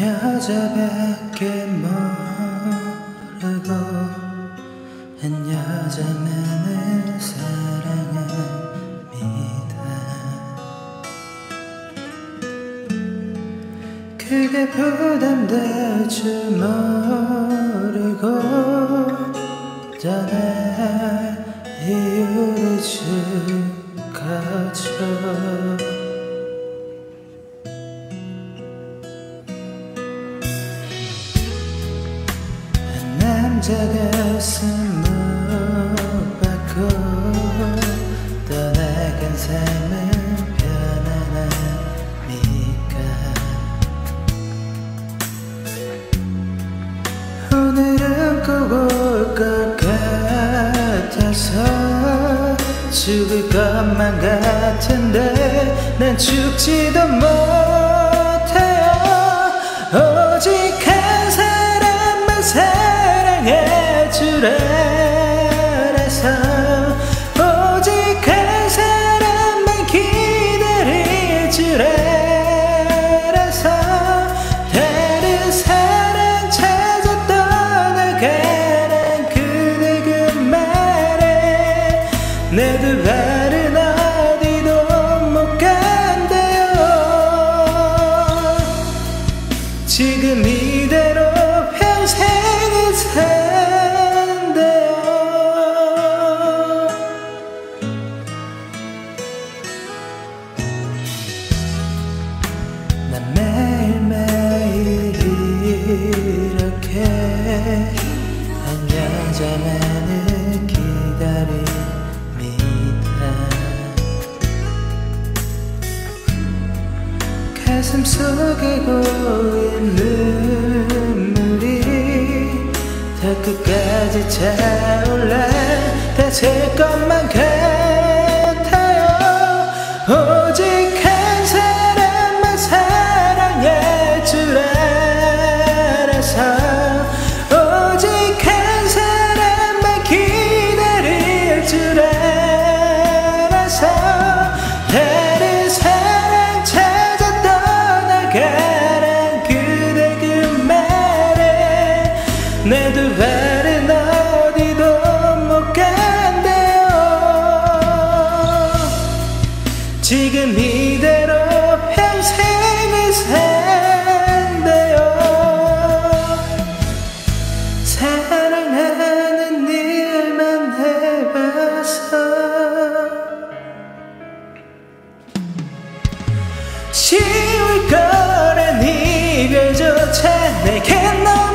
여자밖에 모르고 한 여자만을 사랑합니다. 그게 부담될 줄 모르고 떠날 이유를 주 못 받고 떠나간 삶은 편안합니까. 오늘은 꼭 올 것 같아서 죽을 것만 같은데 난 죽지도 못 줄 알아서 오직 한 사람만 기다릴 줄 알아서 다른 사랑 찾아 떠나가 난 매일매일 이렇게 한 여자만을 기다립니다. 가슴 속에 고인 눈물이 더 끝까지 차올라. 다제 것만 같 내 두 발은 어디도 못 간대요. 지금 이대로 평생을 산대요. 사랑하는 일만 해봐서. 쉬울 거란 이별조차 내겐 너